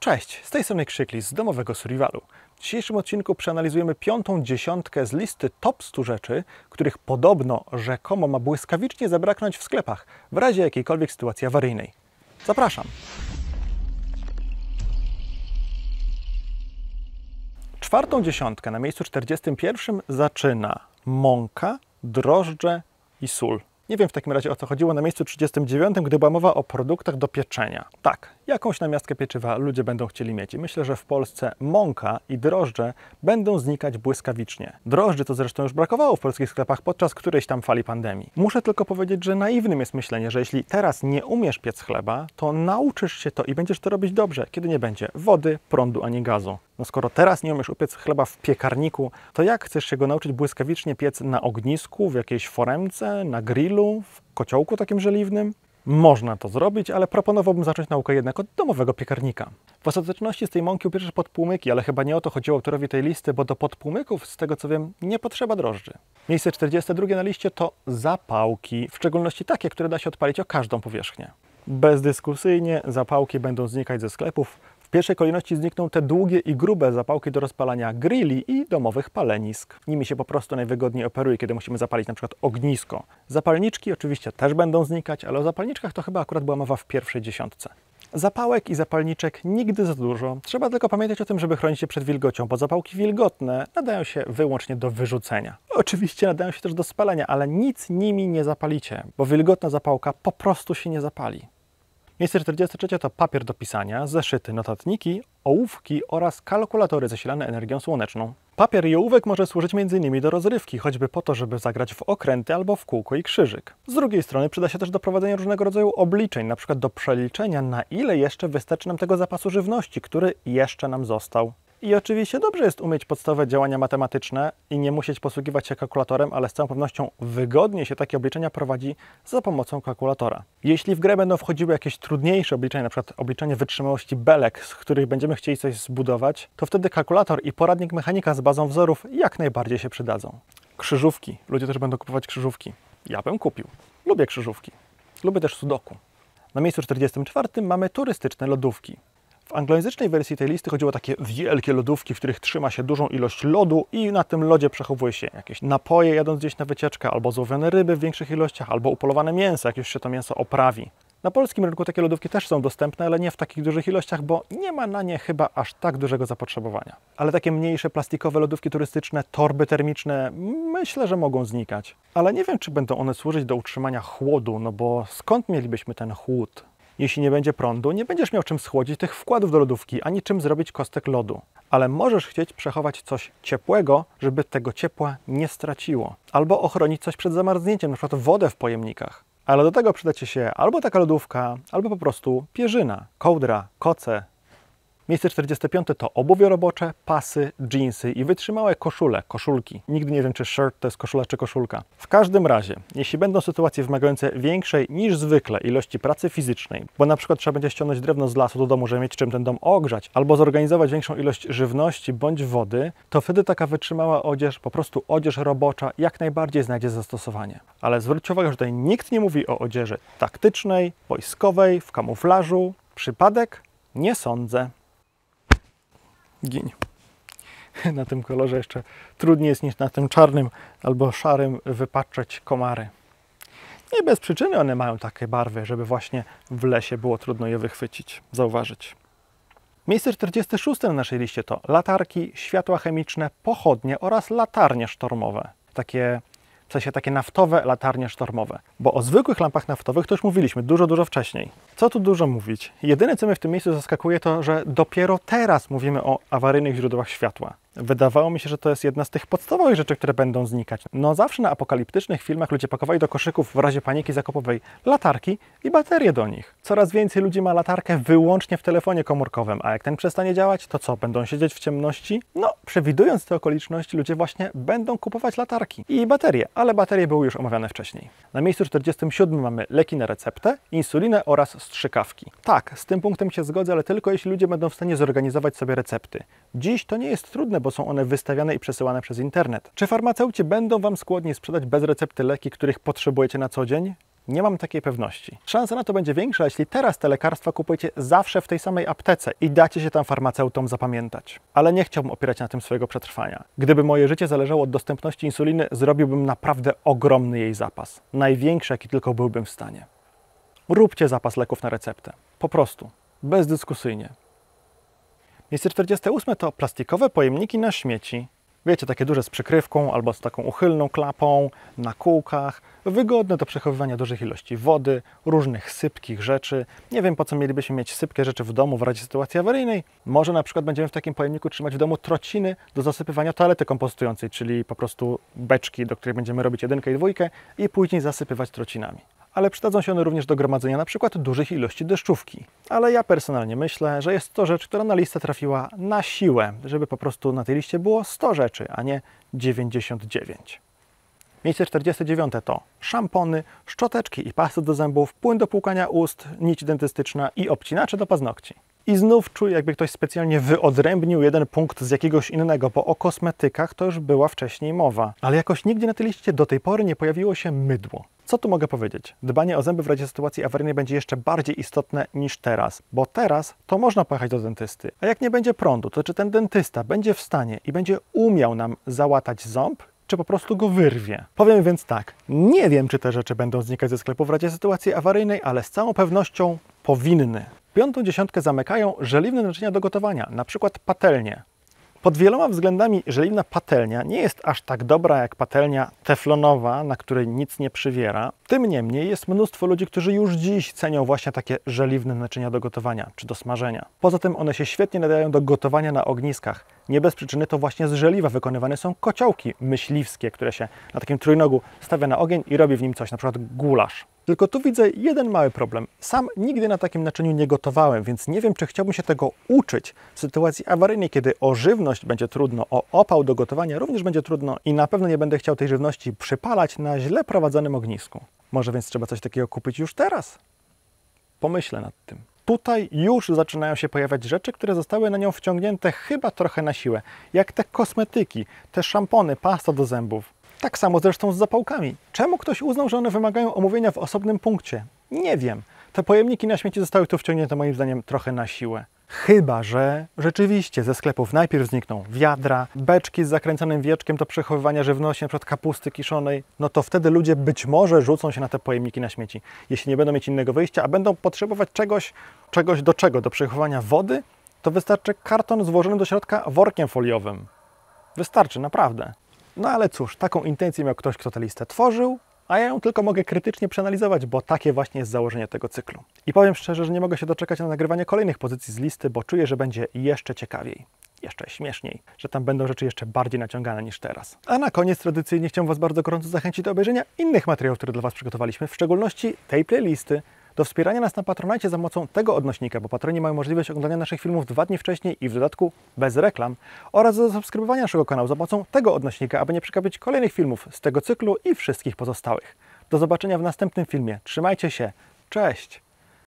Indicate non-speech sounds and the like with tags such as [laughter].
Cześć, z tej strony Krzykli z domowego survivalu. W dzisiejszym odcinku przeanalizujemy piątą dziesiątkę z listy top 100 rzeczy, których podobno rzekomo ma błyskawicznie zabraknąć w sklepach w razie jakiejkolwiek sytuacji awaryjnej. Zapraszam. Czwartą dziesiątkę na miejscu 41 zaczyna mąka, drożdże i sól. Nie wiem w takim razie o co chodziło na miejscu 39, gdy była mowa o produktach do pieczenia. Tak, jakąś namiastkę pieczywa ludzie będą chcieli mieć i myślę, że w Polsce mąka i drożdże będą znikać błyskawicznie. Drożdży to zresztą już brakowało w polskich sklepach podczas którejś tam fali pandemii. Muszę tylko powiedzieć, że naiwnym jest myślenie, że jeśli teraz nie umiesz piec chleba, to nauczysz się to i będziesz to robić dobrze, kiedy nie będzie wody, prądu ani gazu. No skoro teraz nie umiesz upiec chleba w piekarniku, to jak chcesz się go nauczyć błyskawicznie piec na ognisku, w jakiejś foremce, na grillu, w kociołku takim żeliwnym? Można to zrobić, ale proponowałbym zacząć naukę jednak od domowego piekarnika. W ostateczności z tej mąki upierzesz podpłomyki, ale chyba nie o to chodziło autorowi tej listy, bo do podpłomyków, z tego co wiem, nie potrzeba drożdży. Miejsce 42 na liście to zapałki, w szczególności takie, które da się odpalić o każdą powierzchnię. Bezdyskusyjnie zapałki będą znikać ze sklepów, w pierwszej kolejności znikną te długie i grube zapałki do rozpalania grilli i domowych palenisk. Nimi się po prostu najwygodniej operuje, kiedy musimy zapalić na przykład ognisko. Zapalniczki oczywiście też będą znikać, ale o zapalniczkach to chyba akurat była mowa w pierwszej dziesiątce. Zapałek i zapalniczek nigdy za dużo. Trzeba tylko pamiętać o tym, żeby chronić się przed wilgocią, bo zapałki wilgotne nadają się wyłącznie do wyrzucenia. Oczywiście nadają się też do spalenia, ale nic nimi nie zapalicie, bo wilgotna zapałka po prostu się nie zapali. Miejsce 43 to papier do pisania, zeszyty, notatniki, ołówki oraz kalkulatory zasilane energią słoneczną. Papier i ołówek może służyć m.in. do rozrywki, choćby po to, żeby zagrać w okręty albo w kółko i krzyżyk. Z drugiej strony przyda się też do prowadzenia różnego rodzaju obliczeń, np. do przeliczenia, na ile jeszcze wystarczy nam tego zapasu żywności, który jeszcze nam został. I oczywiście dobrze jest umieć podstawowe działania matematyczne i nie musieć posługiwać się kalkulatorem, ale z całą pewnością wygodnie się takie obliczenia prowadzi za pomocą kalkulatora. Jeśli w grę będą wchodziły jakieś trudniejsze obliczenia, np. obliczenie wytrzymałości belek, z których będziemy chcieli coś zbudować, to wtedy kalkulator i poradnik mechanika z bazą wzorów jak najbardziej się przydadzą. Krzyżówki. Ludzie też będą kupować krzyżówki. Ja bym kupił. Lubię krzyżówki. Lubię też sudoku. Na miejscu 44 mamy turystyczne lodówki. W anglojęzycznej wersji tej listy chodziło o takie wielkie lodówki, w których trzyma się dużą ilość lodu i na tym lodzie przechowuje się jakieś napoje jadąc gdzieś na wycieczkę, albo złowione ryby w większych ilościach, albo upolowane mięso, jak już się to mięso oprawi. Na polskim rynku takie lodówki też są dostępne, ale nie w takich dużych ilościach, bo nie ma na nie chyba aż tak dużego zapotrzebowania. Ale takie mniejsze plastikowe lodówki turystyczne, torby termiczne, myślę, że mogą znikać. Ale nie wiem, czy będą one służyć do utrzymania chłodu, no bo skąd mielibyśmy ten chłód? Jeśli nie będzie prądu, nie będziesz miał czym schłodzić tych wkładów do lodówki, ani czym zrobić kostek lodu. Ale możesz chcieć przechować coś ciepłego, żeby tego ciepła nie straciło. Albo ochronić coś przed zamarznięciem, np. wodę w pojemnikach. Ale do tego przyda Ci się albo taka lodówka, albo po prostu pierzyna, kołdra, koce, Miejsce 45 to obuwie robocze, pasy, jeansy i wytrzymałe koszule, koszulki. Nigdy nie wiem, czy shirt to jest koszula czy koszulka. W każdym razie, jeśli będą sytuacje wymagające większej niż zwykle ilości pracy fizycznej, bo na przykład trzeba będzie ściągnąć drewno z lasu do domu, żeby mieć czym ten dom ogrzać, albo zorganizować większą ilość żywności bądź wody, to wtedy taka wytrzymała odzież, po prostu odzież robocza, jak najbardziej znajdzie zastosowanie. Ale zwróćcie uwagę, że tutaj nikt nie mówi o odzieży taktycznej, wojskowej, w kamuflażu. Przypadek? Nie sądzę giń. [laughs] Na tym kolorze jeszcze trudniej jest niż na tym czarnym albo szarym wypatrzeć komary. Nie bez przyczyny one mają takie barwy, żeby właśnie w lesie było trudno je wychwycić, zauważyć. Miejsce 46 na naszej liście to latarki, światła chemiczne, pochodnie oraz latarnie sztormowe. Takie w sensie takie naftowe latarnie sztormowe. Bo o zwykłych lampach naftowych to już mówiliśmy dużo, dużo wcześniej. Co tu dużo mówić? Jedyne, co mnie w tym miejscu zaskakuje, to, że dopiero teraz mówimy o awaryjnych źródłach światła. Wydawało mi się, że to jest jedna z tych podstawowych rzeczy, które będą znikać. No zawsze na apokaliptycznych filmach ludzie pakowali do koszyków w razie paniki zakupowej latarki i baterie do nich. Coraz więcej ludzi ma latarkę wyłącznie w telefonie komórkowym, a jak ten przestanie działać, to co, będą siedzieć w ciemności? No, przewidując te okoliczności, ludzie właśnie będą kupować latarki i baterie, ale baterie były już omawiane wcześniej. Na miejscu 47 mamy leki na receptę, insulinę oraz strzykawki. Tak, z tym punktem się zgodzę, ale tylko jeśli ludzie będą w stanie zorganizować sobie recepty. Dziś to nie jest trudne, bo są one wystawiane i przesyłane przez internet. Czy farmaceuci będą Wam skłodni sprzedać bez recepty leki, których potrzebujecie na co dzień? Nie mam takiej pewności. Szansa na to będzie większa, jeśli teraz te lekarstwa kupujecie zawsze w tej samej aptece i dacie się tam farmaceutom zapamiętać. Ale nie chciałbym opierać na tym swojego przetrwania. Gdyby moje życie zależało od dostępności insuliny, zrobiłbym naprawdę ogromny jej zapas. Największy, jaki tylko byłbym w stanie. Róbcie zapas leków na receptę. Po prostu. Bezdyskusyjnie. Miejsce 48 to plastikowe pojemniki na śmieci. Wiecie, takie duże z przykrywką albo z taką uchylną klapą, na kółkach, wygodne do przechowywania dużych ilości wody, różnych sypkich rzeczy. Nie wiem, po co mielibyśmy mieć sypkie rzeczy w domu w razie sytuacji awaryjnej. Może na przykład będziemy w takim pojemniku trzymać w domu trociny do zasypywania toalety kompostującej, czyli po prostu beczki, do której będziemy robić jedynkę i dwójkę i później zasypywać trocinami ale przydadzą się one również do gromadzenia przykład dużych ilości deszczówki. Ale ja personalnie myślę, że jest to rzecz, która na listę trafiła na siłę, żeby po prostu na tej liście było 100 rzeczy, a nie 99. Miejsce 49 to szampony, szczoteczki i pasty do zębów, płyn do płukania ust, nić dentystyczna i obcinacze do paznokci. I znów czuję, jakby ktoś specjalnie wyodrębnił jeden punkt z jakiegoś innego, bo o kosmetykach to już była wcześniej mowa. Ale jakoś nigdzie na tej liście do tej pory nie pojawiło się mydło. Co tu mogę powiedzieć? Dbanie o zęby w razie sytuacji awaryjnej będzie jeszcze bardziej istotne niż teraz, bo teraz to można pojechać do dentysty. A jak nie będzie prądu, to czy ten dentysta będzie w stanie i będzie umiał nam załatać ząb, czy po prostu go wyrwie. Powiem więc tak, nie wiem, czy te rzeczy będą znikać ze sklepu w razie sytuacji awaryjnej, ale z całą pewnością powinny. Piątą dziesiątkę zamykają żeliwne naczynia do gotowania, na przykład patelnie. Pod wieloma względami żeliwna patelnia nie jest aż tak dobra jak patelnia teflonowa, na której nic nie przywiera. Tym niemniej jest mnóstwo ludzi, którzy już dziś cenią właśnie takie żeliwne naczynia do gotowania czy do smażenia. Poza tym one się świetnie nadają do gotowania na ogniskach. Nie bez przyczyny to właśnie z żeliwa wykonywane są kociołki myśliwskie, które się na takim trójnogu stawia na ogień i robi w nim coś, na przykład gulasz. Tylko tu widzę jeden mały problem. Sam nigdy na takim naczyniu nie gotowałem, więc nie wiem, czy chciałbym się tego uczyć w sytuacji awaryjnej, kiedy o żywność będzie trudno, o opał do gotowania również będzie trudno i na pewno nie będę chciał tej żywności przypalać na źle prowadzonym ognisku. Może więc trzeba coś takiego kupić już teraz? Pomyślę nad tym. Tutaj już zaczynają się pojawiać rzeczy, które zostały na nią wciągnięte chyba trochę na siłę, jak te kosmetyki, te szampony, pasta do zębów. Tak samo zresztą z zapałkami. Czemu ktoś uznał, że one wymagają omówienia w osobnym punkcie? Nie wiem. Te pojemniki na śmieci zostały tu wciągnięte moim zdaniem trochę na siłę. Chyba, że rzeczywiście ze sklepów najpierw znikną wiadra, beczki z zakręconym wieczkiem do przechowywania żywności, np. kapusty kiszonej, no to wtedy ludzie być może rzucą się na te pojemniki na śmieci, jeśli nie będą mieć innego wyjścia, a będą potrzebować czegoś, czegoś do czego? Do przechowywania wody? To wystarczy karton złożony do środka workiem foliowym. Wystarczy, naprawdę. No ale cóż, taką intencję miał ktoś, kto tę listę tworzył, a ja ją tylko mogę krytycznie przeanalizować, bo takie właśnie jest założenie tego cyklu. I powiem szczerze, że nie mogę się doczekać na nagrywanie kolejnych pozycji z listy, bo czuję, że będzie jeszcze ciekawiej, jeszcze śmieszniej, że tam będą rzeczy jeszcze bardziej naciągane niż teraz. A na koniec tradycyjnie chciałbym Was bardzo gorąco zachęcić do obejrzenia innych materiałów, które dla Was przygotowaliśmy, w szczególności tej playlisty, do wspierania nas na Patronajcie za pomocą tego odnośnika, bo patroni mają możliwość oglądania naszych filmów dwa dni wcześniej i w dodatku bez reklam, oraz do subskrybowania naszego kanału za pomocą tego odnośnika, aby nie przegapić kolejnych filmów z tego cyklu i wszystkich pozostałych. Do zobaczenia w następnym filmie. Trzymajcie się. Cześć!